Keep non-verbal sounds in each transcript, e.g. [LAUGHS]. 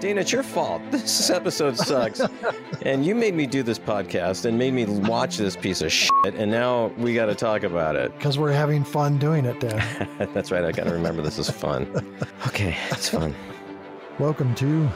Dana, it's your fault. [LAUGHS] This episode sucks. and you made me do this podcast and made me watch this piece of shit, and now we got to talk about it. Because we're having fun doing it, Dan. [LAUGHS] That's right. I got to remember this is fun. [LAUGHS] Okay, it's fun. Welcome to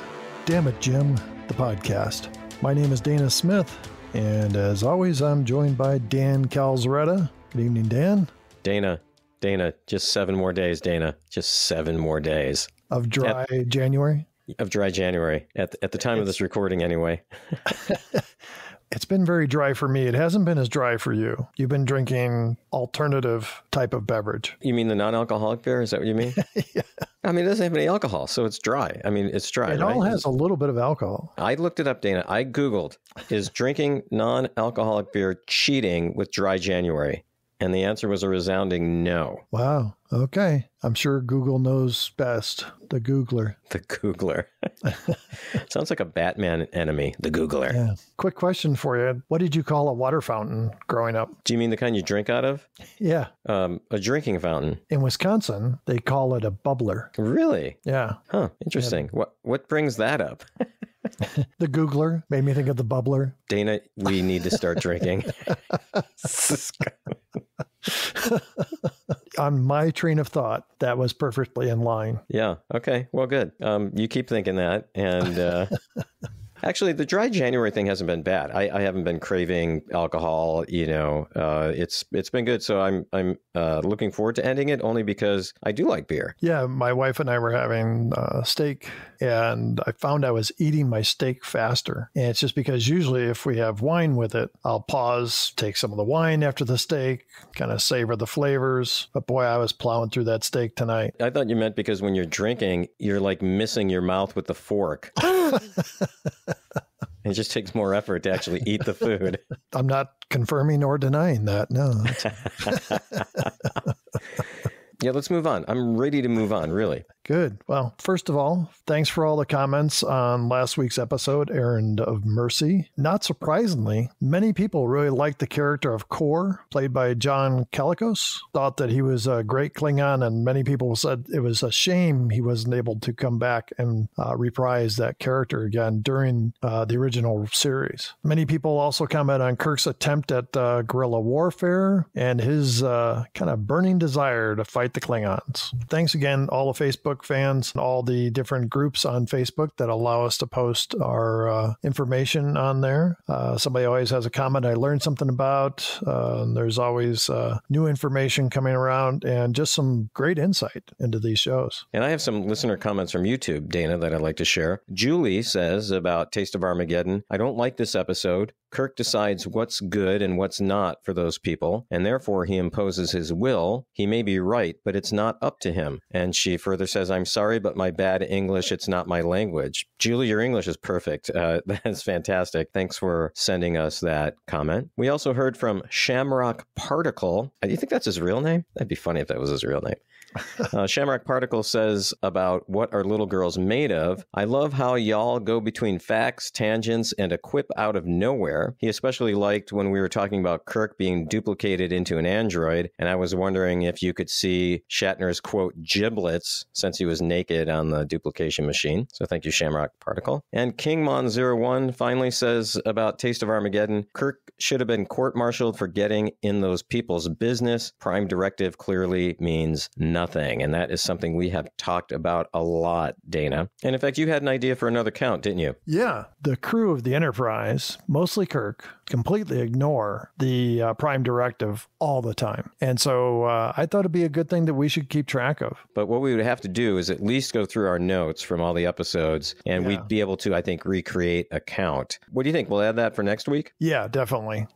Damn It, Jim, the podcast. My name is Dana Smith, and as always, I'm joined by Dan Calzaretta. Good evening, Dan. Dana, Dana, just seven more days, Dana. Just seven more days. Of dry January? Of dry January, at the, at the time of this recording, anyway. [LAUGHS] [LAUGHS] It's been very dry for me. It hasn't been as dry for you. You've been drinking alternative type of beverage. You mean the non-alcoholic beer? Is that what you mean? [LAUGHS] yeah. I mean, it doesn't have any alcohol, so it's dry. I mean, it's dry. It right? all has a little bit of alcohol. I looked it up, Dana. I Googled, is drinking non alcoholic beer cheating with dry January? And the answer was a resounding no. Wow. Okay. I'm sure Google knows best. The Googler. [LAUGHS] The Googler. [LAUGHS] Sounds like a Batman enemy, the Googler. Yeah. Quick question for you. What did you call a water fountain growing up? Do you mean the kind you drink out of? Yeah. Um, a drinking fountain. In Wisconsin, they call it a bubbler. Really? Yeah. Huh. Interesting. Yeah. What what brings that up? [LAUGHS] the Googler made me think of the bubbler. Dana, we need to start drinking. [LAUGHS] On my train of thought, that was perfectly in line. Yeah. Okay. Well, good. Um, you keep thinking that, and uh, [LAUGHS] Actually, the dry January thing hasn't been bad. I, I haven't been craving alcohol. You know, uh, it's it's been good. So I'm I'm uh, looking forward to ending it only because I do like beer. Yeah, my wife and I were having uh, steak, and I found I was eating my steak faster. And it's just because usually if we have wine with it, I'll pause, take some of the wine after the steak, kind of savor the flavors. But boy, I was plowing through that steak tonight. I thought you meant because when you're drinking, you're like missing your mouth with the fork. [LAUGHS] [LAUGHS] [LAUGHS] it just takes more effort to actually eat the food. [LAUGHS] I'm not confirming or denying that. No. [LAUGHS] yeah, let's move on. I'm ready to move on, really. Good. Well, first of all, thanks for all the comments on last week's episode, Errand of Mercy. Not surprisingly, many people really liked the character of Kor, played by John Colicos, Thought that he was a great Klingon, and many people said it was a shame he wasn't able to come back and uh, reprise that character again during uh, the original series. Many people also comment on Kirk's attempt at uh, guerrilla warfare and his uh, kind of burning desire to fight the Klingons. Thanks again, all the Facebook Facebook fans, and all the different groups on Facebook that allow us to post our uh, information on there. Uh, somebody always has a comment I learned something about. Uh, there's always uh, new information coming around and just some great insight into these shows. And I have some listener comments from YouTube, Dana, that I'd like to share. Julie says about Taste of Armageddon I don't like this episode. Kirk decides what's good and what's not for those people, and therefore he imposes his will. He may be right, but it's not up to him. And she further says, I'm sorry, but my bad English, it's not my language. Julie, your English is perfect. Uh, [LAUGHS] that's fantastic. Thanks for sending us that comment. We also heard from Shamrock Particle. Do you think that's his real name? That'd be funny if that was his real name. [LAUGHS] uh, Shamrock Particle says about what are little girls made of. I love how y'all go between facts, tangents, and a quip out of nowhere. He especially liked when we were talking about Kirk being duplicated into an android, and I was wondering if you could see Shatner's quote giblets since he was naked on the duplication machine. So thank you, Shamrock Particle. And Kingmon01 finally says about Taste of Armageddon Kirk should have been court martialed for getting in those people's business. Prime directive clearly means nothing nothing. And that is something we have talked about a lot, Dana. And in fact, you had an idea for another count, didn't you? Yeah. The crew of the Enterprise, mostly Kirk, completely ignore the uh, Prime Directive all the time. And so uh, I thought it'd be a good thing that we should keep track of. But what we would have to do is at least go through our notes from all the episodes and yeah. we'd be able to, I think, recreate a count. What do you think? We'll add that for next week? Yeah, definitely.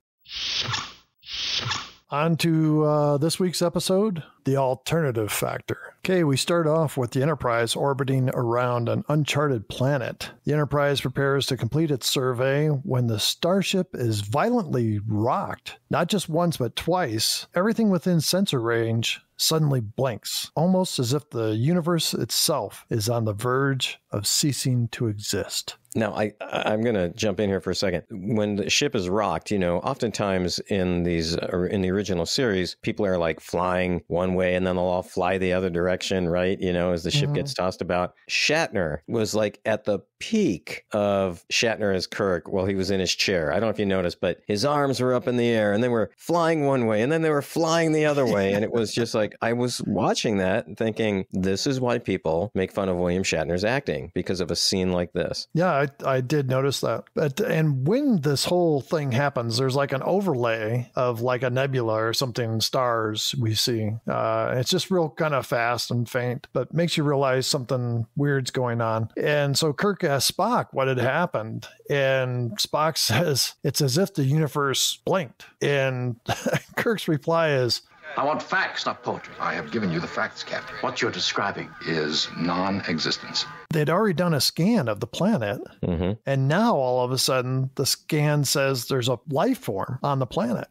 On to uh, this week's episode the alternative factor. Okay, we start off with the Enterprise orbiting around an uncharted planet. The Enterprise prepares to complete its survey when the starship is violently rocked, not just once, but twice. Everything within sensor range suddenly blinks, almost as if the universe itself is on the verge of ceasing to exist. Now, I I'm going to jump in here for a second. When the ship is rocked, you know, oftentimes in these or in the original series, people are like flying one way and then they'll all fly the other direction, right? You know, as the ship Mhm. gets tossed about. Shatner was like at the peak of Shatner as Kirk while he was in his chair. I don't know if you noticed, but his arms were up in the air and they were flying one way and then they were flying the other way. And it was just like, I was watching that and thinking, this is why people make fun of William Shatner's acting because of a scene like this. Yeah, I, I did notice that. But and when this whole thing happens, there's like an overlay of like a nebula or something, stars we see. Uh, it's just real kind of fast and faint, but makes you realize something weird's going on. And so Kirk asks Spock what had happened, and Spock [LAUGHS] says it's as if the universe blinked. And [LAUGHS] Kirk's reply is, I want facts, not poetry. I have given you the facts, Captain. What you're describing. Is non existence. they'd already done a scan of the planet, hmm and now all of a sudden the scan says there's a life form on the planet.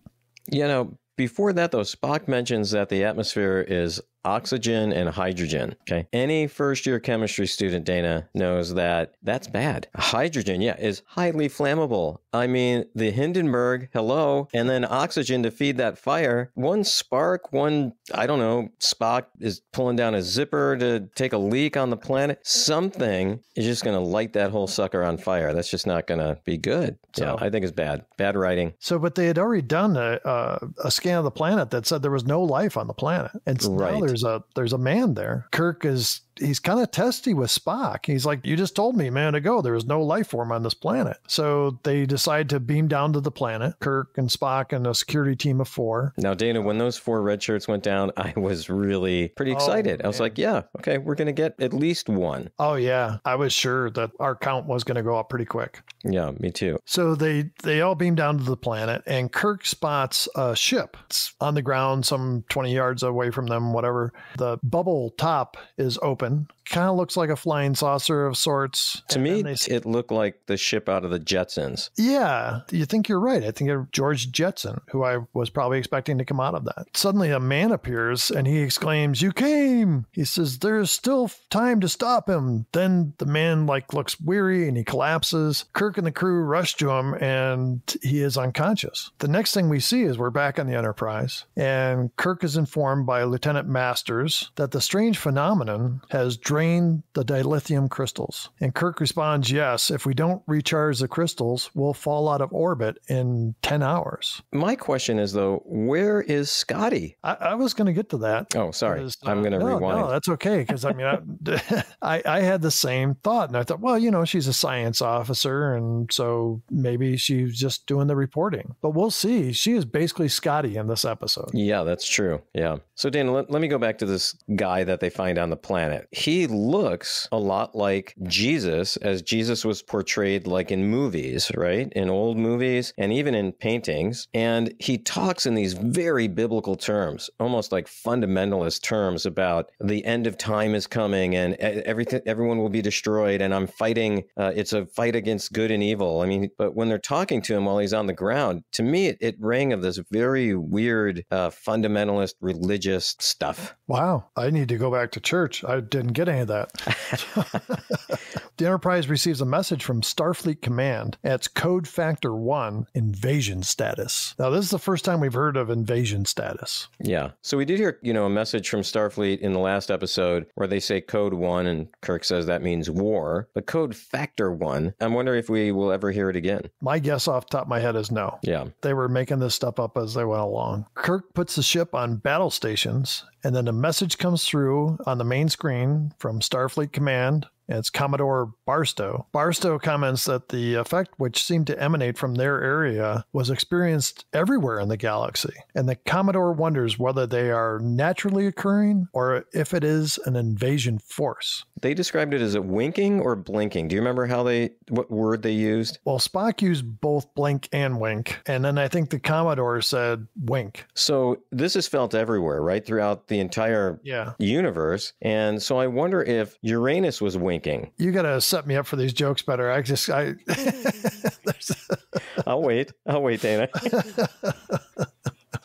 You know, before that, though, Spock mentions that the atmosphere is oxygen and hydrogen. Okay. Any first year chemistry student, Dana, knows that that's bad. Hydrogen, yeah, is highly flammable. I mean, the Hindenburg, hello, and then oxygen to feed that fire. One spark, one, I don't know, Spock is pulling down a zipper to take a leak on the planet. Something is just going to light that whole sucker on fire. That's just not going to be good. So No. I think it's bad. Bad writing. So, but they had already done a, a, a scan of the planet that said there was no life on the planet, and Right. now there's a there's a man there. Kirk is he's kind of testy with Spock. He's like, "You just told me a minute ago there was no life form on this planet." So they decide to beam down to the planet. Kirk and Spock and a security team of four. Now, Dana, when those four red shirts went down, I was really pretty Oh, excited. I was like, yeah, okay, we're going to get at least one. Oh yeah, I was sure that our count was going to go up pretty quick. Yeah, me too. So they they all beam down to the planet, and Kirk spots a ship. It's on the ground, some twenty yards away from them. Whatever. The bubble top is open. Kind of looks like a flying saucer of sorts. To me, it looked like the ship out of the Jetsons. yeah, you think you're right. I think of George Jetson, who I was probably expecting to come out of that. Suddenly, a man appears and he exclaims, "You came!" He says, "There's still time to stop him." Then the man like looks weary and he collapses. Kirk and the crew rush to him and he is unconscious. The next thing we see is we're back on the Enterprise, and Kirk is informed by Lieutenant Masters that the strange phenomenon has drained the dilithium crystals. And Kirk responds, Yes, if we don't recharge the crystals, we'll fall out of orbit in 10 hours. My question is, though, where is Scotty? I, I was going to get to that. Oh, sorry. Because, I'm uh, going to no, rewind. No, that's okay. Because I mean, I, [LAUGHS] I I had the same thought, and I thought, well, you know, she's a science officer, and so maybe she's just doing the reporting. But we'll see. She is basically Scotty in this episode. Yeah, that's true. Yeah. So, Dana, let, let me go back to this guy that they find on the planet. He looks a lot like Jesus, as Jesus was portrayed like in movies, right? In old movies and even in paintings. And he talks in these very biblical terms, almost like fundamentalist terms about the end of time is coming and everything, everyone will be destroyed. And I'm fighting, uh, it's a fight against good and evil. I mean, but when they're talking to him while he's on the ground, to me, it, it rang of this very weird uh, fundamentalist religious stuff. Wow, I need to go back to church. I didn't get any of that. [LAUGHS] [LAUGHS] the Enterprise receives a message from Starfleet Command. It's Code Factor 1 Invasion Status. Now, this is the first time we've heard of invasion status. Yeah. So we did hear, you know, a message from Starfleet in the last episode where they say code one and Kirk says that means war, but code factor one. I'm wondering if we will ever hear it again. My guess off the top of my head is no. Yeah. They were making this stuff up as they went along. Kirk puts the ship on battle stations, and then a message comes through on the main screen from Starfleet Command. It's Commodore Barstow. Barstow comments that the effect, which seemed to emanate from their area, was experienced everywhere in the galaxy. And the Commodore wonders whether they are naturally occurring or if it is an invasion force. They described it as a winking or blinking. Do you remember how they, what word they used? Well, Spock used both blink and wink. And then I think the Commodore said wink. So this is felt everywhere, right? Throughout the entire Yeah. universe. And so I wonder if Uranus was winking. You got to set me up for these jokes better. I just, I, [LAUGHS] I'll wait. I'll wait, Dana. [LAUGHS]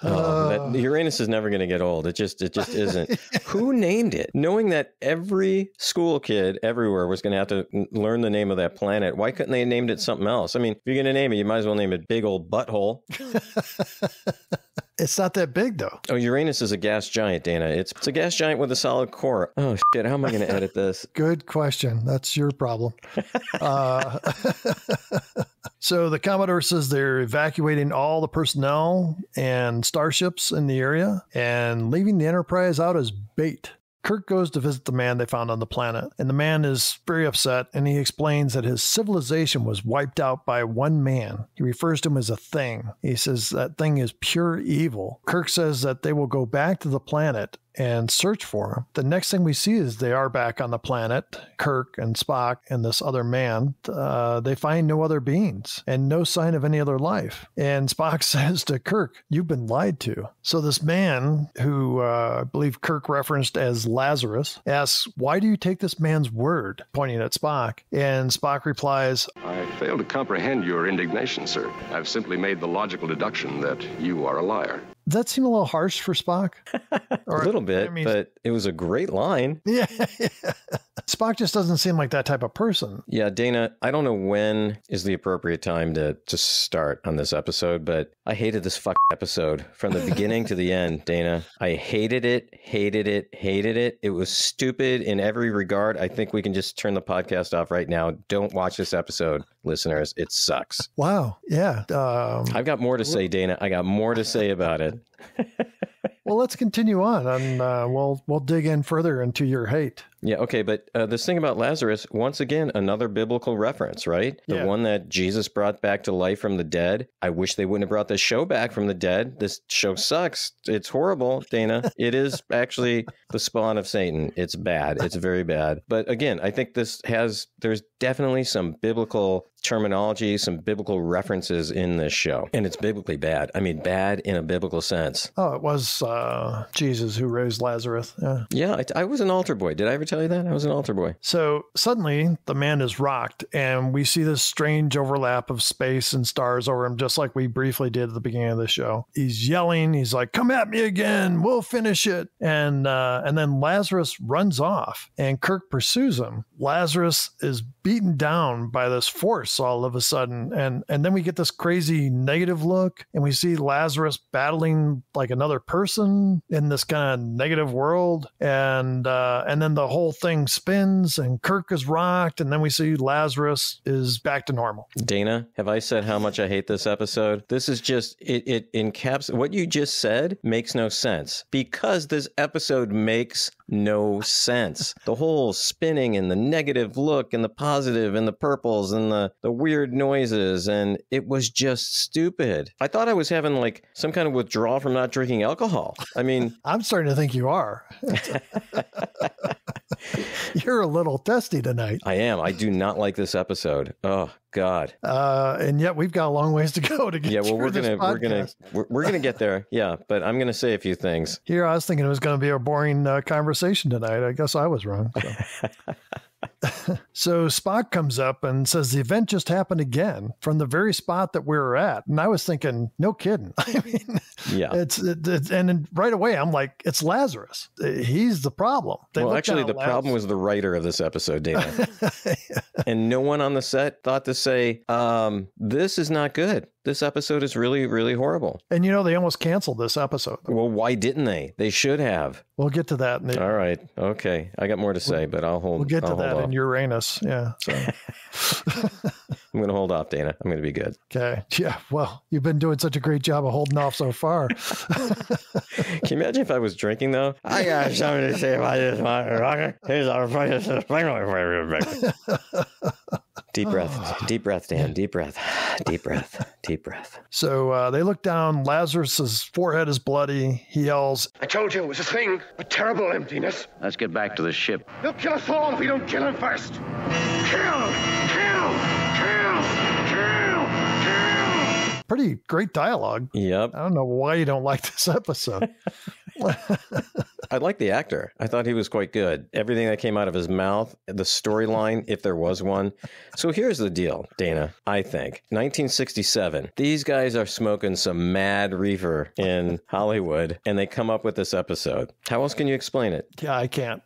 Oh, that, uh. Uranus is never going to get old. It just it just isn't. [LAUGHS] Who named it? Knowing that every school kid everywhere was going to have to learn the name of that planet, why couldn't they have named it something else? I mean, if you're going to name it, you might as well name it Big Old Butthole. It's not that big though. Oh, Uranus is a gas giant, Dana. It's it's a gas giant with a solid core. Oh shit! How am I going to edit this? [LAUGHS] Good question. That's your problem. [LAUGHS] uh, [LAUGHS] so the Commodore says they're evacuating all the personnel and starships in the area and leaving the Enterprise out as bait. Kirk goes to visit the man they found on the planet, and the man is very upset and he explains that his civilization was wiped out by one man. He refers to him as a thing. He says that thing is pure evil. Kirk says that they will go back to the planet and search for him. The next thing we see is they are back on the planet. Kirk and Spock and this other man. Uh, they find no other beings and no sign of any other life. And Spock [LAUGHS] says to Kirk, "You've been lied to." So this man, who uh, I believe Kirk referenced as Lazarus, asks, "Why do you take this man's word?" Pointing at Spock, and Spock replies, I fail to comprehend your indignation, sir. I've simply made the logical deduction that you are a liar. That seem a little harsh for Spock? [LAUGHS] a little bit, I mean- but it was a great line. [LAUGHS] Yeah. Spock just doesn't seem like that type of person. Yeah, Dana, I don't know when is the appropriate time to to start on this episode, but I hated this fuck episode from the beginning to the [LAUGHS] end, Dana. I hated it, hated it, hated it. It was stupid in every regard. I think we can just turn the podcast off right now. Don't watch this episode, listeners. It sucks. Wow. Yeah. Um, I've got more to say, Dana. I got more to say about it. [LAUGHS] well, let's continue on, and uh, we'll we'll dig in further into your hate. Yeah, okay, but uh, this thing about Lazarus, once again, another biblical reference, right? The Yeah. one that Jesus brought back to life from the dead. I wish they wouldn't have brought this show back from the dead. This show sucks. It's horrible, Dana. it is actually the spawn of Satan. It's bad. It's very bad. But again, I think this has, there's definitely some biblical terminology, some biblical references in this show. And it's biblically bad. I mean, bad in a biblical sense. Oh, it was uh, Jesus who raised Lazarus. Yeah. Yeah, I, I was an altar boy. Did I ever tell you that? I was an altar boy. So suddenly the man is rocked, and we see this strange overlap of space and stars over him, just like we briefly did at the beginning of the show. He's yelling, he's like, Come at me again, we'll finish it. And uh, and then Lazarus runs off and Kirk pursues him. Lazarus is beaten down by this force all of a sudden. And and then we get this crazy negative look, and we see Lazarus battling like another person in this kind of negative world. And uh, and then the whole thing spins and Kirk is rocked, and then we see Lazarus is back to normal. Dana, have I said how much I hate this episode? This is just it it encaps what you just said makes no sense because this episode makes no sense. The whole spinning and the negative look and the positive and the purples and the the weird noises and it was just stupid. I thought I was having like some kind of withdrawal from not drinking alcohol. I mean, [LAUGHS] I'm starting to think you are. [LAUGHS] [LAUGHS] You're a little testy tonight. I am. I do not like this episode. Oh god. Uh, and yet we've got a long ways to go to get Yeah, well, we're gonna we're gonna we're, we're gonna get there. Yeah, but I'm gonna say a few things. Here, I was thinking it was going to be a boring uh, conversation tonight. I guess I was wrong. So. [LAUGHS] [LAUGHS] so Spock comes up and says the event just happened again from the very spot that we were at, and I was thinking, no kidding. [LAUGHS] I mean, Yeah. it's, it, it's and right away I'm like, it's Lazarus. He's the problem. They well, actually, the at problem was the writer of this episode, Dana. [LAUGHS] and no one on the set thought to say, um, "This is not good. This episode is really, really horrible." and you know they almost canceled this episode. Well, why didn't they? They should have. We'll get to that. In All right, okay. I got more to say, but I'll hold. We'll get to I'll that hold in. Uranus. Yeah. [LAUGHS] So. I'm going to hold off, Dana. I'm going to be good. Okay. Yeah. Well, you've been doing such a great job of holding off so far. [LAUGHS] Can you imagine if I was drinking though? I got something to say about this motherfucker. Here's our Deep breath, deep breath, Dan. Deep breath, deep breath, deep breath. So uh, they look down. Lazarus's forehead is bloody. He yells, I told you it was a thing, a terrible emptiness. Let's get back to the ship. He'll kill us all if we don't kill him first. Kill! Kill! Kill! Pretty great dialogue. Yep. I don't know why you don't like [LAUGHS] this episode. [LAUGHS] I like the actor. I thought he was quite good. Everything that came out of his mouth, the storyline, if there was one. So here's the deal, Dana. I think 1967. These guys are smoking some mad reefer in [LAUGHS] Hollywood, and they come up with this episode. How else can you explain it? Yeah, I can't.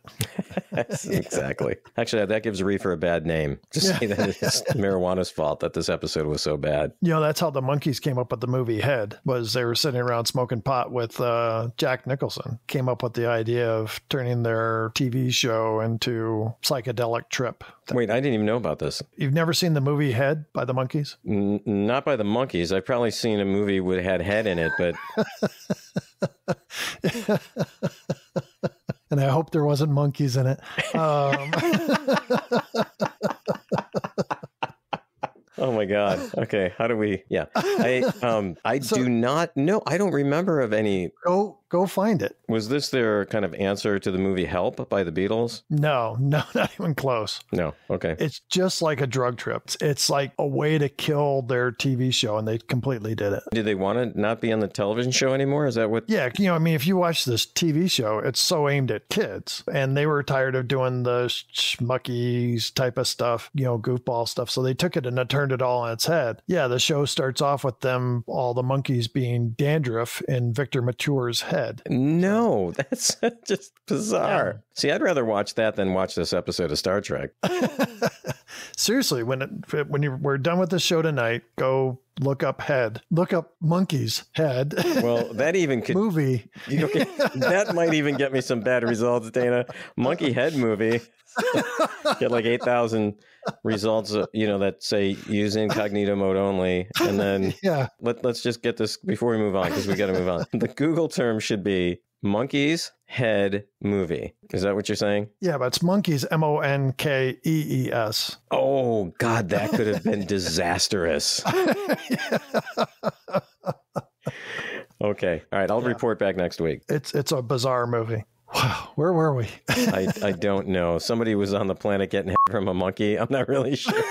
exactly. Actually, that gives reefer a bad name. To say that it's marijuana's fault that this episode was so bad. You know, that's how the came up with the movie Head. Was they were sitting around smoking pot with uh, Jack Nicholson. Came up with the idea of turning their TV show into psychedelic trip. Wait, I didn't even know about this. You've never seen the movie Head by the Monkees? N- not by the monkeys. I've probably seen a movie with had head in it, but [LAUGHS] and I hope there wasn't monkeys in it. Um, [LAUGHS] oh my god. [LAUGHS] Okay, how do we? Yeah, I um I do not. No, I don't remember of any. go go find it. Was this their kind of answer to the movie Help by the Beatles? No, no, [LAUGHS] not even close. No. Okay. It's just like a drug trip. It's, it's like a way to kill their TV show, and they completely did it. Did they want to not be on the television show anymore? Is that what? Yeah, you know, I mean, if you watch this TV show, it's so aimed at kids, and they were tired of doing the schmuckies type of stuff, you know, goofball stuff. So they took it and it turned it all on its head. Yeah, the show starts off with them, all the Monkees being dandruff in Victor Mature's head. No, [LAUGHS] that's just bizarre. See, I'd rather watch that than watch this episode of Star Trek. [LAUGHS] [LAUGHS] Seriously, when it, when you we're done with the show tonight, go look up head, look up Monkees head. Well, that even could [LAUGHS] movie. Okay, that might even get me some bad results, Dana. Monkey Head movie. [LAUGHS] get like 8,000 results, uh, you know, that say use incognito mode only. And then [LAUGHS] Yeah, let, let's just get this before we move on because we got to move on. The Google term should be Monkey's Head movie. Is that what you're saying? yeah, but it's Monkees. M O N K E E S. Oh, God, that could have been disastrous. [LAUGHS] [LAUGHS] Okay. All right. I'll report back next week. It's it's a bizarre movie. Wow, where were we? I, I [LAUGHS] don't know. Somebody was on the planet getting hit from a monkey. I'm not really sure.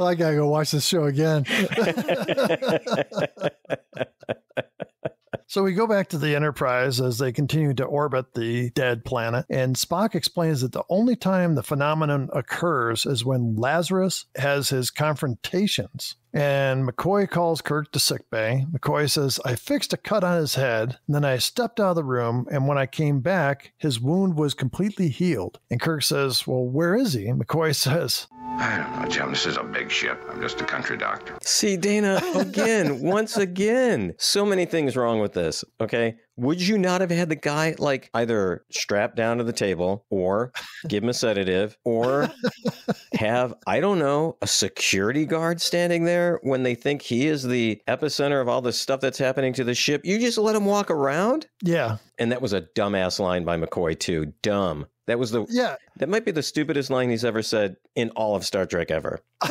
Well, I gotta go watch this show again. [LAUGHS] So we go back to the Enterprise as they continue to orbit the dead planet, and Spock explains that the only time the phenomenon occurs is when Lazarus has his confrontations. And McCoy calls Kirk to sickbay. McCoy says, I fixed a cut on his head, and then I stepped out of the room, and when I came back, his wound was completely healed. And Kirk says, Well, where is he? And McCoy [LAUGHS] says, I don't know, Jim. This is a big ship. I'm just a country doctor. See, Dana, again, [LAUGHS] once again, so many things wrong with this. Okay. Would you not have had the guy like either strapped down to the table or give him a sedative or have, I don't know, a security guard standing there when they think he is the epicenter of all the stuff that's happening to the ship? You just let him walk around? Yeah, And that was a dumbass line by McCoy, too. Dumb. That was the yeah, that might be the stupidest line he's ever said in all of Star Trek ever. [LAUGHS]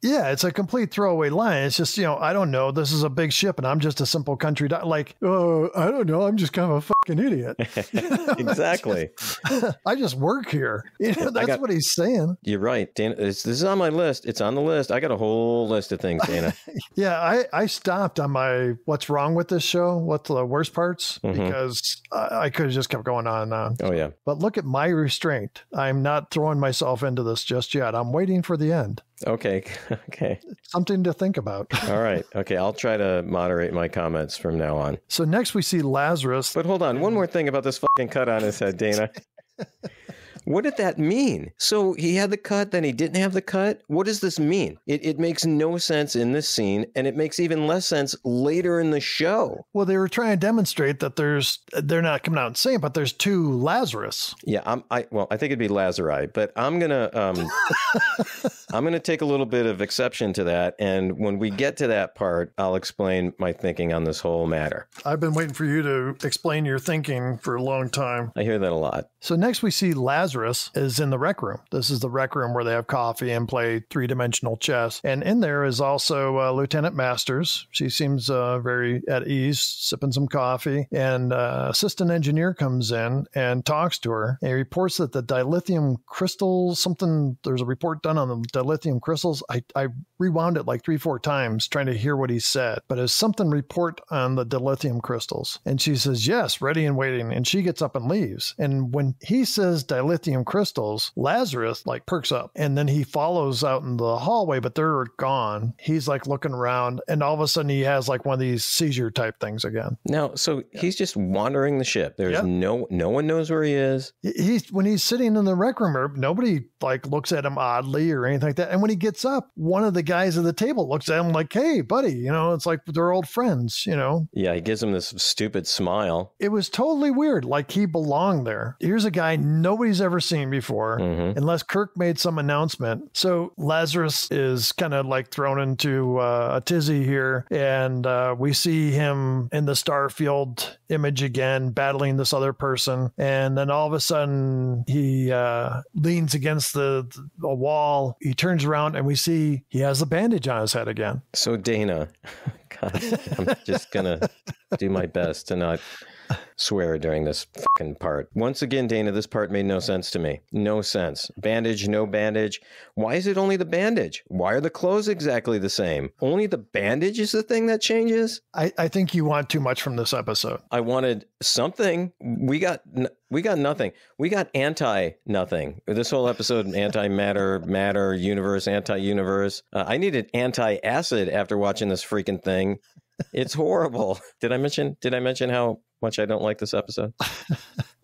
yeah, it's a complete throwaway line. It's just, you know, I don't know. This is a big ship and I'm just a simple country. Do- like, oh, I don't know. I'm just kind of a fucking idiot. [LAUGHS] [LAUGHS] exactly. [LAUGHS] I just work here. You know, that's got- what he's saying. You're right, Dana. This is on my list. It's on the list. I got a whole list of things, Dana. Yeah, I, I stopped on my what's wrong with this show, what's the worst parts, Mhm. because I, I could have just kept going on and on. Oh yeah. But look at my restraint. I'm not throwing myself into this just yet. I'm waiting for the end. Okay. [LAUGHS] Okay. Something to think about. [LAUGHS] All right. Okay. I'll try to moderate my comments from now on. So next we see Lazarus. But hold on. One more thing about this fucking cut on his head, Dana. [LAUGHS] What did that mean? So he had the cut, then he didn't have the cut? What does this mean? It, it makes no sense in this scene, and it makes even less sense later in the show. Well, they were trying to demonstrate that there's they're not coming out and saying, but there's two Lazarus. Yeah, I'm. I well, I think it'd be Lazari, but I'm gonna um, [LAUGHS] I'm gonna take a little bit of exception to that, and when we get to that part, I'll explain my thinking on this whole matter. I've been waiting for you to explain your thinking for a long time. I hear that a lot. So next we see Lazarus Lazarus is in the rec room. This is the rec room where they have coffee and play three dimensional chess. And in there is also uh, Lieutenant Masters. She seems uh, very at ease, sipping some coffee. And uh, assistant engineer comes in and talks to her. And he reports that the dilithium crystals, something, there's a report done on the dilithium crystals. I, I rewound it like three, four times trying to hear what he said. But it's something report on the dilithium crystals. And she says, yes, ready and waiting. And she gets up and leaves. And when he says dilithium crystals, Lazarus like perks up and then he follows out in the hallway, but they're gone. He's like looking around and all of a sudden he has like one of these seizure type things again. Now, so he's just wandering the ship. There's Yep. no no one knows where he is. He's when he's sitting in the rec room, nobody like looks at him oddly or anything like that. And when he gets up, one of the guys at the table looks at him like, "Hey, buddy," you know, it's like they're old friends, you know. Yeah, he gives him this stupid smile. It was totally weird, like he belonged there. Here's a guy nobody's ever seen before, Mhm. unless Kirk made some announcement. So Lazarus is kind of like thrown into uh, a tizzy here, and uh, we see him in the Starfield image again, battling this other person, and then all of a sudden he uh, leans against the, the wall. He turns around, and we see he has a bandage on his head again. So Dana, [LAUGHS] God, I'm just gonna do my best to not swear during this fucking part. Once again, Dana, this part made no sense to me. No sense. Bandage, no bandage. Why is it only the bandage? Why are the clothes exactly the same? Only the bandage is the thing that changes? I, I think you want too much from this episode. I wanted something. We got n- we got nothing. We got anti nothing. This whole episode anti matter, [LAUGHS] matter, universe, anti universe. Uh, I needed anti acid after watching this freaking thing. It's horrible. Did I mention? Did I mention how much I don't like this episode? [LAUGHS]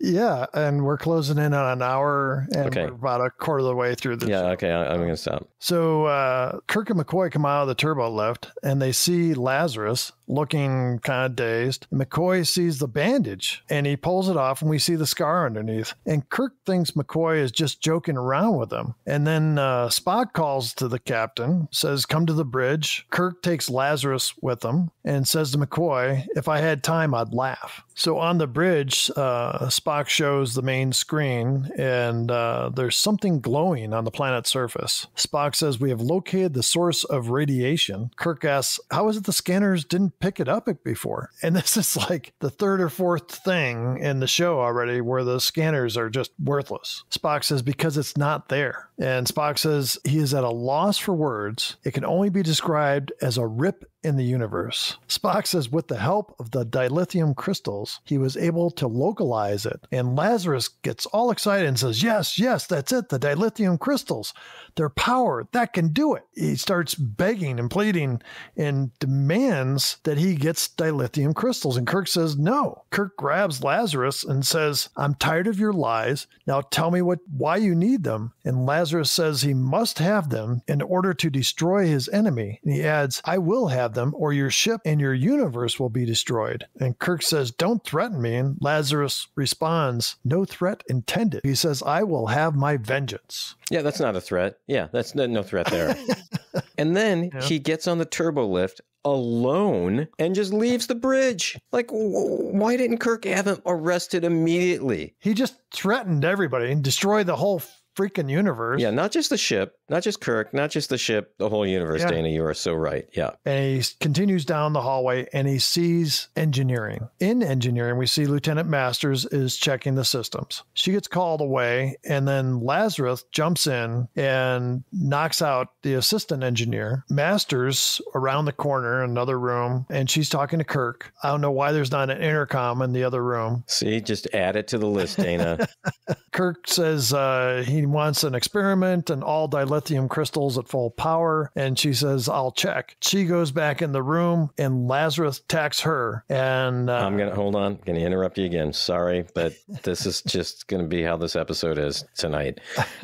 Yeah, and we're closing in on an hour, and Okay. we're about a quarter of the way through this. Yeah. Okay. I, I'm gonna stop. So uh, Kirk and McCoy come out of the turbo lift, and they see Lazarus looking kind of dazed. McCoy sees the bandage, and he pulls it off, and we see the scar underneath. And Kirk thinks McCoy is just joking around with him. And then uh, Spock calls to the captain, says, "Come to the bridge." Kirk takes Lazarus with him, and says to McCoy, "If I had time, I'd laugh." So on the bridge, uh, Spock shows the main screen, and uh, there's something glowing on the planet's surface. Spock says, We have located the source of radiation. Kirk asks, How is it the scanners didn't pick it up before? And [LAUGHS] this is like the third or fourth thing in the show already where the scanners are just worthless. Spock says, Because it's not there. And Spock says, He is at a loss for words. It can only be described as a rip in the universe. Spock says with the help of the dilithium crystals, he was able to localize it. And Lazarus gets all excited and says, Yes, yes, that's it, the dilithium crystals. Their power, that can do it. He starts begging and pleading and demands that he gets dilithium crystals. And Kirk says, No. Kirk grabs Lazarus and says, I'm tired of your lies. Now tell me what why you need them. And Lazarus says he must have them in order to destroy his enemy. And he adds, I will have them, or your ship and your universe will be destroyed. And Kirk says, Don't threaten me. And Lazarus responds, No threat intended. He says, I will have my vengeance. Yeah, that's not a threat. Yeah, that's no, no threat there. [LAUGHS] and then Yeah. he gets on the turbo lift alone and just leaves the bridge. Like, w- why didn't Kirk have him arrested immediately? He just threatened everybody and destroyed the whole freaking universe. Yeah, not just the ship, not just Kirk, not just the ship, the whole universe, Yeah. Dana. You are so right. Yeah. And he continues down the hallway and he sees engineering. In engineering, we see Lieutenant Masters is checking the systems. She gets called away, and then Lazarus jumps in and knocks out the assistant engineer. Masters around the corner, another room, and she's talking to Kirk. I don't know why there's not an intercom in the other room. See, just add it to the list, Dana. [LAUGHS] [LAUGHS] Kirk says uh, he wants an experiment and all dilithium crystals at full power. And she says, I'll check. She goes back in the room and Lazarus attacks her. And uh, I'm gonna hold on. Gonna interrupt you again. Sorry, but this is just gonna be how this episode is tonight.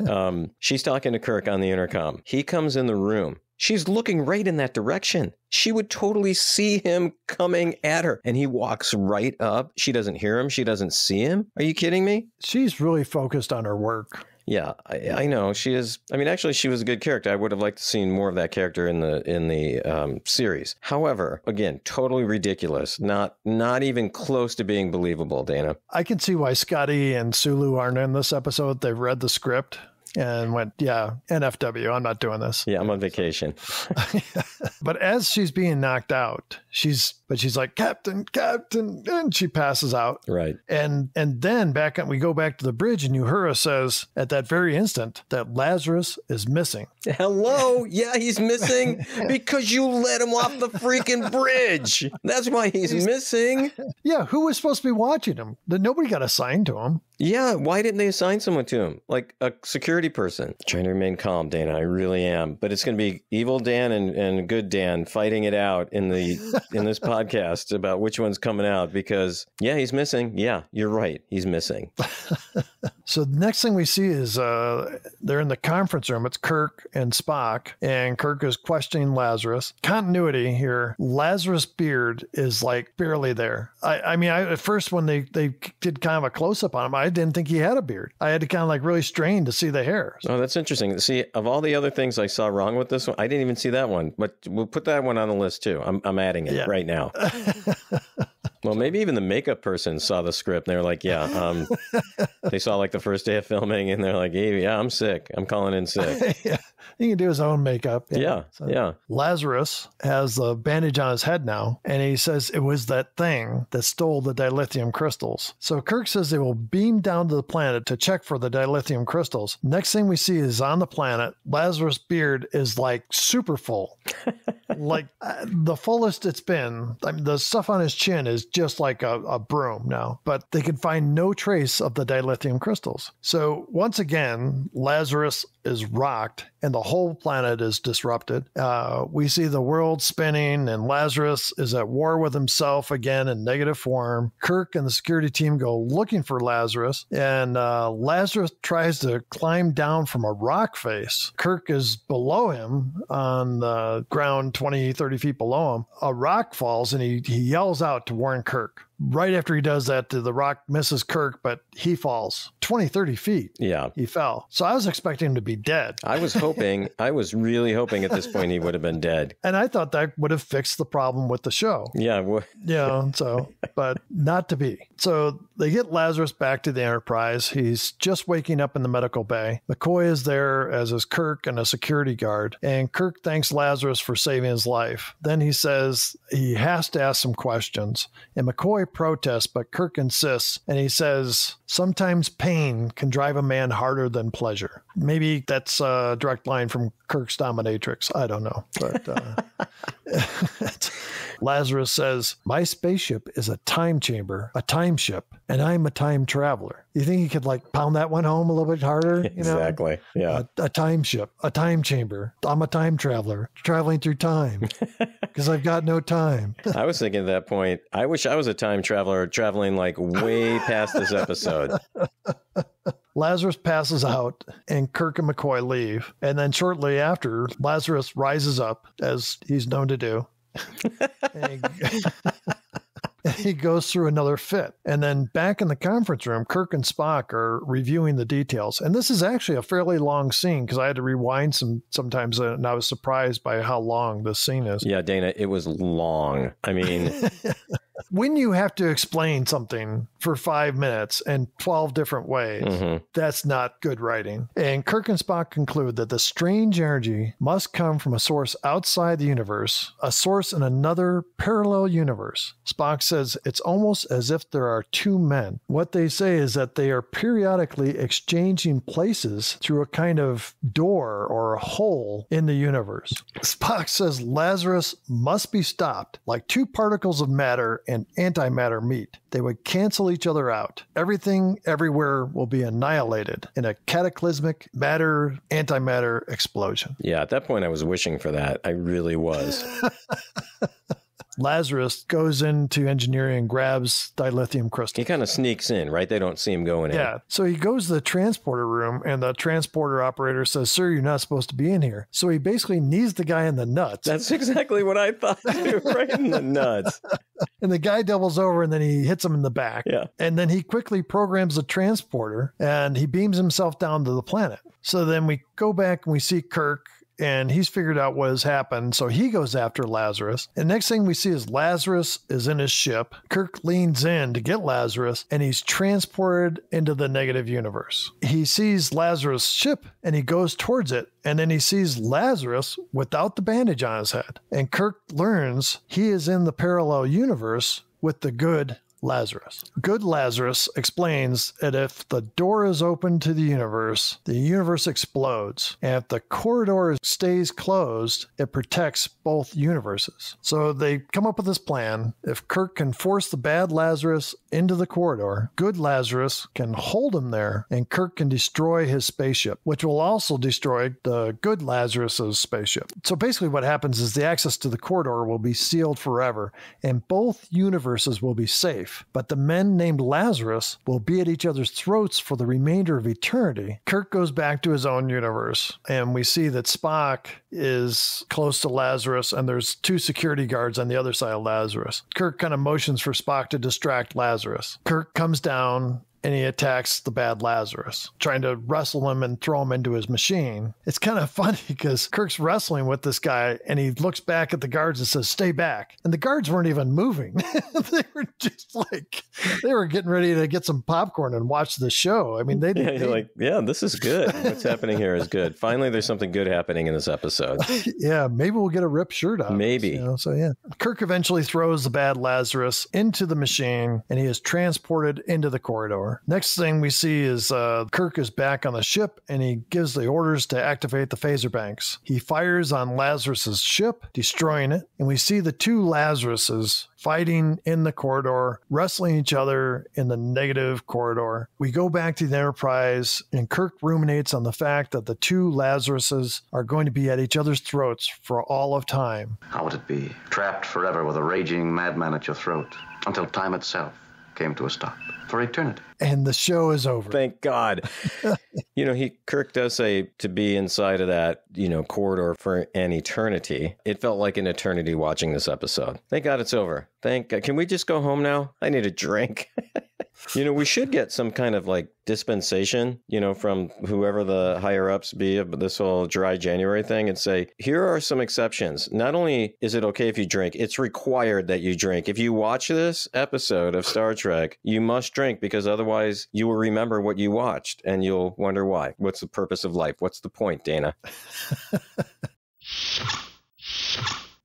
Um, she's talking to Kirk on the intercom. He comes in the room. She's looking right in that direction. She would totally see him coming at her, and he walks right up. She doesn't hear him. She doesn't see him. Are you kidding me? she's really focused on her work. Yeah, I, I know she is. I mean, actually, she was a good character. I would have liked to seen more of that character in the in the um, series. However, again, totally ridiculous. Not not even close to being believable. Dana. I can see why Scotty and Sulu aren't in this episode. They've read the script and went, yeah, NFW, I'm not doing this. Yeah, I'm on vacation. [LAUGHS] but as she's being knocked out, she's but she's like, Captain, Captain, and she passes out. Right. And and then back and we go back to the bridge, and Uhura says at that very instant that Lazarus is missing. Hello, yeah, he's missing [LAUGHS] because you let him off the freaking bridge. That's why he's missing. [LAUGHS] Yeah, who was supposed to be watching him? Nobody got assigned to him. Yeah, why didn't they assign someone to him? Like a security person. Trying to remain calm, Dana. I really am. But it's going to be evil Dan and, and good Dan fighting it out in the in this [LAUGHS] podcast about which one's coming out because yeah, he's missing. Yeah, you're right. He's missing. [LAUGHS] so the next thing we see is uh, they're in the conference room. It's Kirk and Spock, and Kirk is questioning Lazarus. Continuity here. Lazarus' beard is like barely there. I, I mean, I, at first when they they did kind of a close up on him, I didn't think he had a beard. I had to kind of like really strain to see the Oh, that's interesting. See, of all the other things I saw wrong with this one, I didn't even see that one. But we'll put that one on the list too. I'm I'm adding it yeah. right now. [LAUGHS] Well, maybe even the makeup person saw the script and they were like, yeah, um, [LAUGHS] they saw like the first day of filming and they're like, hey, yeah, I'm sick. I'm calling in sick. [LAUGHS] yeah. He can do his own makeup. Yeah. Yeah, so yeah. Lazarus has a bandage on his head now, and he says it was that thing that stole the dilithium crystals. So Kirk says they will beam down to the planet to check for the dilithium crystals. Next thing we see is on the planet, Lazarus' beard is like super full. [LAUGHS] like uh, the fullest it's been. I mean, the stuff on his chin is just like a, a broom now, but they can find no trace of the dilithium crystals. So once again, Lazarus is rocked and the whole planet is disrupted. Uh, we see the world spinning, and Lazarus is at war with himself again in negative form. Kirk and the security team go looking for Lazarus, and uh, Lazarus tries to climb down from a rock face. Kirk is below him on the ground 20, 30 feet below him. A rock falls, and he, he yells out to warn Kirk right after he does that, the rock misses Kirk, but he falls 20, 30 feet. Yeah. He fell. So I was expecting him to be dead. I was hoping, [LAUGHS] I was really hoping at this point he would have been dead. And I thought that would have fixed the problem with the show. Yeah. Well, yeah. So, but not to be. So they get Lazarus back to the Enterprise. He's just waking up in the medical bay. McCoy is there, as is Kirk and a security guard. And Kirk thanks Lazarus for saving his life. Then he says he has to ask some questions. And McCoy protests, but Kirk insists, and he says, Sometimes pain can drive a man harder than pleasure. Maybe that's a direct line from Kirk's Dominatrix. I don't know. But uh, [LAUGHS] Lazarus says, My spaceship is a time chamber, a time ship, and I'm a time traveler. You think he could like pound that one home a little bit harder? You exactly. Know? Yeah. A, a, time ship, a time chamber. I'm a time traveler traveling through time [LAUGHS] because I've got no time. I was thinking at that point, I wish I was a time traveler traveling like way past this episode. [LAUGHS] Lazarus passes out and Kirk and McCoy leave. And then shortly after, Lazarus rises up, as he's known to do. and, he, [LAUGHS] and he goes through another fit. And then back in the conference room, Kirk and Spock are reviewing the details. And this is actually a fairly long scene because I had to rewind some sometimes, uh, and I was surprised by how long this scene is. Yeah, Dana, it was long. I mean, [LAUGHS] when you have to explain something for five minutes in 12 different ways, mm-hmm. that's not good writing. And Kirk and Spock conclude that the strange energy must come from a source outside the universe, a source in another parallel universe. Spock says it's almost as if there are two men. What they say is that they are periodically exchanging places through a kind of door or a hole in the universe. Spock says Lazarus must be stopped like two particles of matter and antimatter meet. They would cancel each other out. Everything everywhere will be annihilated in a cataclysmic matter antimatter explosion. Yeah, at that point, I was wishing for that. I really was. [LAUGHS] Lazarus goes into engineering and grabs dilithium crystal. He kind of sneaks in, right? They don't see him going in. Yeah. So he goes to the transporter room, and the transporter operator says, Sir, you're not supposed to be in here. So he basically knees the guy in the nuts. That's exactly what I thought too, [LAUGHS] right in the nuts. and the guy doubles over and then he hits him in the back. Yeah. And then he quickly programs the transporter and he beams himself down to the planet. So then we go back and we see Kirk and he's figured out what has happened. So he goes after Lazarus. And next thing we see is Lazarus is in his ship. Kirk leans in to get Lazarus and he's transported into the negative universe. He sees Lazarus' ship and he goes towards it. And then he sees Lazarus without the bandage on his head. And Kirk learns he is in the parallel universe with the good Lazarus. Good Lazarus explains that if the door is open to the universe, the universe explodes. And if the corridor stays closed, it protects both universes. So they come up with this plan. If Kirk can force the bad Lazarus into the corridor, good Lazarus can hold him there, and Kirk can destroy his spaceship, which will also destroy the good Lazarus's spaceship. So basically, what happens is the access to the corridor will be sealed forever, and both universes will be safe but the men named Lazarus will be at each other's throats for the remainder of eternity. Kirk goes back to his own universe, and we see that Spock is close to Lazarus, and there's two security guards on the other side of Lazarus. Kirk kind of motions for Spock to distract Lazarus. Kirk comes down and he attacks the bad Lazarus, trying to wrestle him and throw him into his machine. It's kind of [LAUGHS] funny because Kirk's wrestling with this guy and he looks back at the guards and says, Stay back. And the guards weren't even moving. [LAUGHS] they were just like, they were getting ready to get some popcorn and watch the show. I mean, they Yeah, they, you're like, yeah, this is good. What's happening here is good. Finally, there's something good happening in this episode. [LAUGHS] yeah, maybe we'll get a ripped shirt out. Maybe. you know, so yeah. Kirk eventually throws the bad Lazarus into the machine and he is transported into the corridor. Next thing we see is uh, Kirk is back on the ship and he gives the orders to activate the phaser banks. He fires on Lazarus's ship, destroying it, and we see the two Lazaruses fighting in the corridor, wrestling each other in the negative corridor. We go back to the Enterprise, and Kirk ruminates on the fact that the two Lazaruses are going to be at each other's throats for all of time. How would it be? Trapped forever with a raging madman at your throat until time itself came to a stop for eternity. And the show is over. Thank God. [LAUGHS] you know, he Kirk does say to be inside of that, you know, corridor for an eternity. It felt like an eternity watching this episode. Thank God it's over. Thank God. Can we just go home now? I need a drink. [LAUGHS] you know, we should get some kind of like dispensation, you know, from whoever the higher ups be of this whole dry January thing and say, here are some exceptions. Not only is it okay if you drink, it's required that you drink. If you watch this episode of Star Trek, you must drink because otherwise you will remember what you watched and you'll wonder why. What's the purpose of life? What's the point, Dana? [LAUGHS]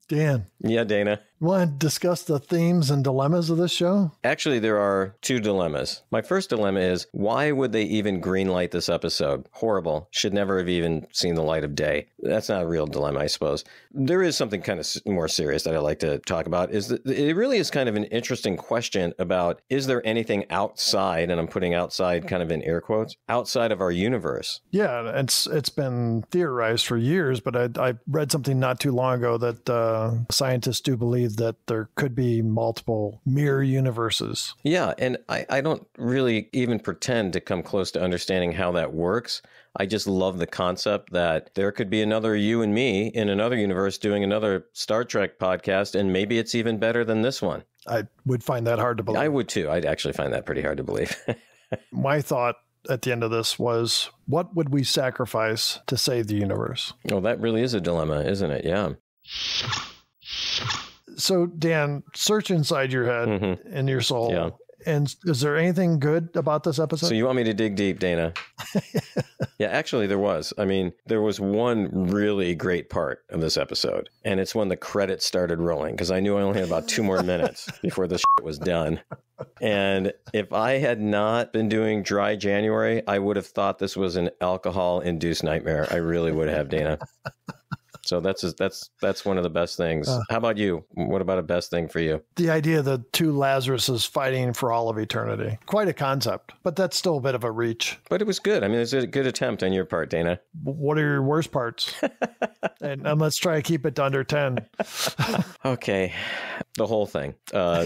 Dan, Yeah, Dana. Want to discuss the themes and dilemmas of this show? Actually, there are two dilemmas. My first dilemma is why would they even greenlight this episode? Horrible. Should never have even seen the light of day. That's not a real dilemma, I suppose. There is something kind of more serious that I like to talk about. Is that it really is kind of an interesting question about is there anything outside, and I'm putting outside kind of in air quotes, outside of our universe? Yeah, it's it's been theorized for years, but I, I read something not too long ago that uh, scientists do believe that there could be multiple mirror universes. Yeah, and I, I don't really even pretend to come close to understanding how that works. I just love the concept that there could be another you and me in another universe doing another Star Trek podcast, and maybe it's even better than this one. I would find that hard to believe. I would too. I'd actually find that pretty hard to believe. [LAUGHS] My thought at the end of this was, what would we sacrifice to save the universe? well, that really is a dilemma, isn't it? Yeah. So, Dan, search inside your head Mhm. and your soul. Yeah. And is there anything good about this episode? So you want me to dig deep, Dana? [LAUGHS] yeah, actually, there was. I mean, there was one really great part of this episode, and it's when the credits started rolling because I knew I only had about two more [LAUGHS] minutes before this shit was done. And if I had not been doing dry January, I would have thought this was an alcohol-induced nightmare. I really would have, Dana. So that's that's that's one of the best things. Uh. How about you? What about a best thing for you? The idea that two Lazaruses fighting for all of eternity. Quite a concept, but that's still a bit of a reach. But it was good. I mean, it was a good attempt on your part, Dana. What are your worst parts? [LAUGHS] and, and let's try to keep it to under 10. [LAUGHS] Okay, the whole thing, uh,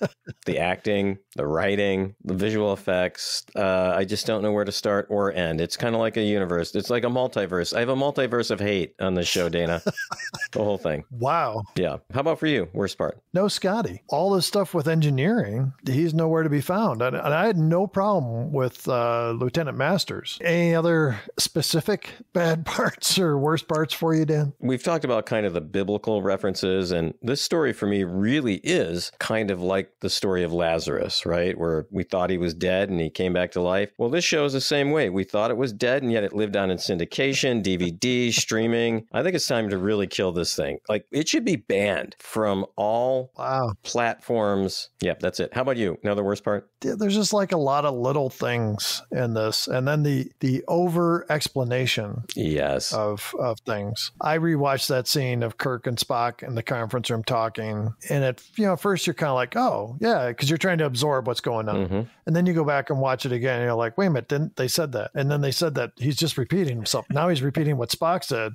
[LAUGHS] the acting, the writing, the visual effects. Uh, I just don't know where to start or end. It's kind of like a universe. It's like a multiverse. I have a multiverse of hate on this show, Dana. [LAUGHS] the whole thing. Wow. Yeah. How about for you? Worst part? No Scotty. All this stuff with engineering, he's nowhere to be found. And, and I had no problem with uh, Lieutenant Masters. Any other specific bad [LAUGHS] parts or worst parts for you, Dan? We've talked about kind of the biblical references, and this story for me really is kind of like the story of Lazarus, right? Where we thought he was dead and he came back to life. Well, this show is the same way. We thought it was dead, and yet it lived on in syndication, DVD, streaming. I think it's time to really kill this thing. Like, it should be banned from all Wow. platforms. Yeah, that's it. How about you? Now, the worst part? There's just like a lot of little things in this. And then the, the over explanation Yes. of of things. I rewatched that scene of Kirk and Spock in the conference room talking, and at you know first you're kind of like, oh yeah, because you're trying to absorb what's going on, Mhm. and then you go back and watch it again, and you're like, wait a minute, didn't they said that? And then they said that he's just repeating himself. Now he's repeating what Spock said.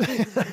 [LAUGHS]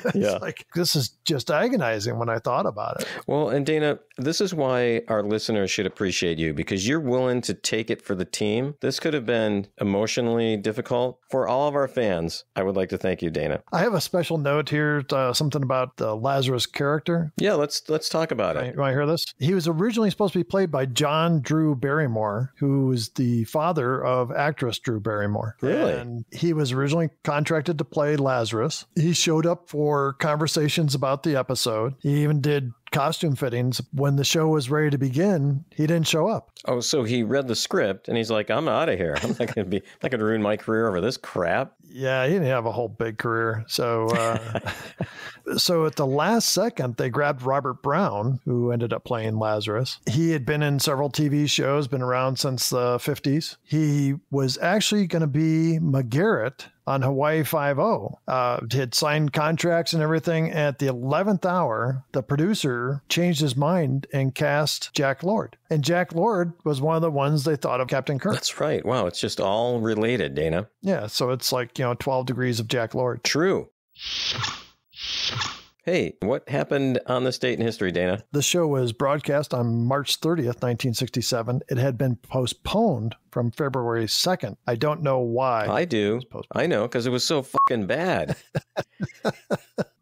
It's Yeah. like this is just agonizing when I thought about it. Well, and Dana, this is why our listeners should appreciate you because you're willing to take it for the team. This could have been emotionally difficult for all of our fans. I would like to thank you, Dana. I have a special note here, uh, something about the Lazarus character. Yeah, let's let's talk about it. you want to hear this? He was originally supposed to be played by John Drew Barrymore, who was the father of actress Drew Barrymore. Really? And he was originally contracted to play Lazarus. He showed up for conversations about the episode. He even did costume fittings. When the show was ready to begin, he didn't show up. Oh, so he read the script and he's like, "I'm out of here. I'm not going to be not going to ruin my career over this crap." Yeah, he didn't have a whole big career. So, uh, [LAUGHS] so at the last second, they grabbed Robert Brown, who ended up playing Lazarus. He had been in several TV shows, been around since the 50s. He was actually going to be McGarrett on Hawaii Five O. Uh, had signed contracts and everything. At the eleventh hour, the producer changed his mind and cast Jack Lord. And Jack Lord was one of the ones they thought of Captain Kirk. That's right. Wow, it's just all related, Dana. Yeah, so it's like you know twelve degrees of Jack Lord. True. Hey, what happened on this date in history, Dana? The show was broadcast on March 30th, 1967. It had been postponed from February 2nd. I don't know why. I do. I know because it was so fucking bad. [LAUGHS]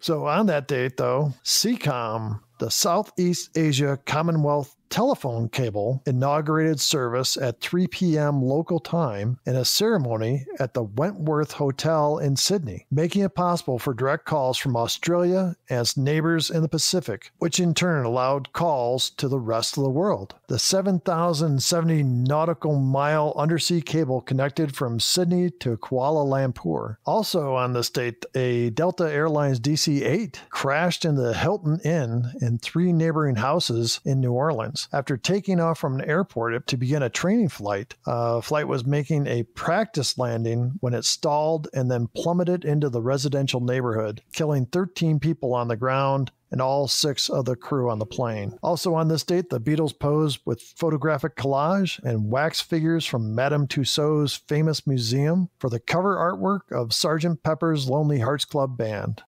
So on that date, though, SEACOM, the Southeast Asia Commonwealth telephone cable, inaugurated service at 3 p.m. local time in a ceremony at the Wentworth Hotel in Sydney, making it possible for direct calls from Australia and its neighbors in the Pacific, which in turn allowed calls to the rest of the world. The 7,070 nautical mile undersea cable connected from Sydney to Kuala Lumpur. Also on this date, a Delta Airlines DC 8 crashed in the Hilton Inn in three neighboring houses in New Orleans. After taking off from an airport to begin a training flight, a flight was making a practice landing when it stalled and then plummeted into the residential neighborhood, killing 13 people on the ground and all six of the crew on the plane. Also on this date, the Beatles posed with photographic collage and wax figures from Madame Tussauds famous museum for the cover artwork of Sgt. Pepper's Lonely Hearts Club Band.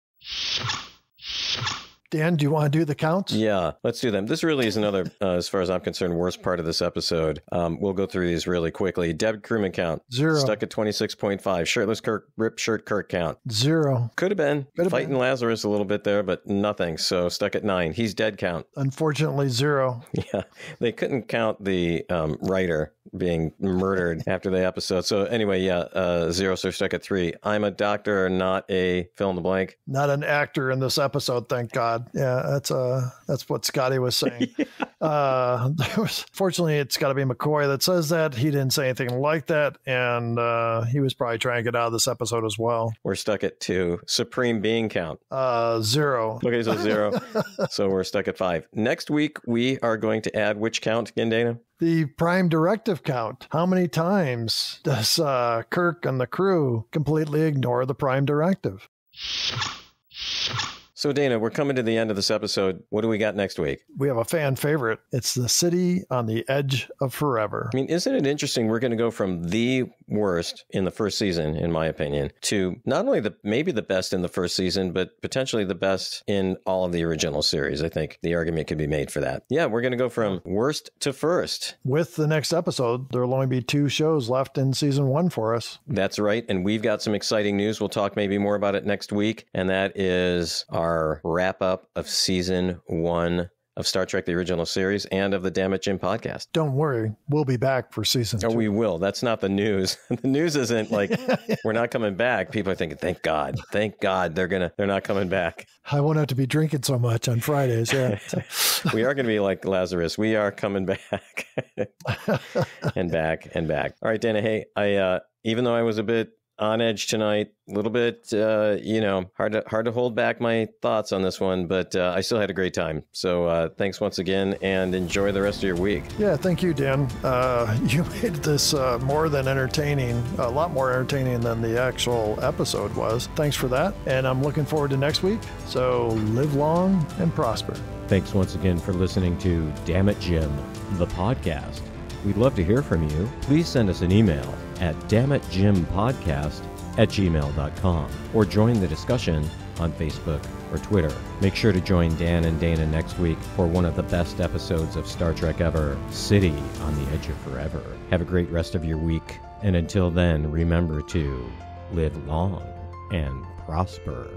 Dan, do you want to do the counts? Yeah, let's do them. This really is another, uh, as far as I'm concerned, worst part of this episode. Um, we'll go through these really quickly. Deb Crewman count. Zero. Stuck at 26.5. Shirtless Kirk, rip shirt Kirk count. Zero. Could have been. Could have Fighting been. Lazarus a little bit there, but nothing. So stuck at nine. He's dead count. Unfortunately, zero. [LAUGHS] Yeah. They couldn't count the um, writer being murdered [LAUGHS] after the episode. So anyway, yeah, uh, zero. So stuck at three. I'm a doctor, not a fill in the blank. Not an actor in this episode, thank God. Yeah, that's uh that's what Scotty was saying. [LAUGHS] uh [LAUGHS] there was fortunately it's gotta be McCoy that says that. He didn't say anything like that, and uh he was probably trying to get out of this episode as well. We're stuck at two. Supreme being count. Uh zero. Okay, so zero. so we're stuck at five. Next week, we are going to add which count again, Dana? The prime directive count. How many times does uh Kirk and the crew completely ignore the prime directive? So, Dana, we're coming to the end of this episode. What do we got next week? We have a fan favorite. It's the city on the edge of forever. I mean, isn't it interesting? We're going to go from the worst in the first season, in my opinion, to not only the maybe the best in the first season, but potentially the best in all of the original series. I think the argument could be made for that. Yeah, we're going to go from worst to first. With the next episode, there'll only be two shows left in season one for us. That's right. And we've got some exciting news. We'll talk maybe more about it next week. And that is our wrap up of season one of Star Trek the original series and of the Damn It Jim podcast. Don't worry, we'll be back for season Oh, two. we will. That's not the news. [LAUGHS] the news isn't like [LAUGHS] we're not coming back. People are thinking, "Thank God, thank God, they're gonna, they're not coming back." I won't have to be drinking so much on Fridays. Yeah. [LAUGHS] We are going to be like Lazarus. We are coming back and back and back. All right, Dana. Hey, I uh, even though I was a bit on edge tonight, a little bit, uh, you know, hard to hard to hold back my thoughts on this one, but uh, I still had a great time. So uh, thanks once again, and enjoy the rest of your week. yeah, thank you, Dan. Uh, [LAUGHS] you made this uh, more than entertaining, a lot more entertaining than the actual episode was. Thanks for that. And I'm looking forward to next week. So live long and prosper. Thanks once again for listening to Damn It Jim, the podcast. We'd love to hear from you. Please send us an email at damnitjimpodcast at gmail.com or join the discussion on Facebook or Twitter. Make sure to join Dan and Dana next week for one of the best episodes of Star Trek ever, City on the Edge of Forever. Have a great rest of your week, and until then, remember to live long and prosper.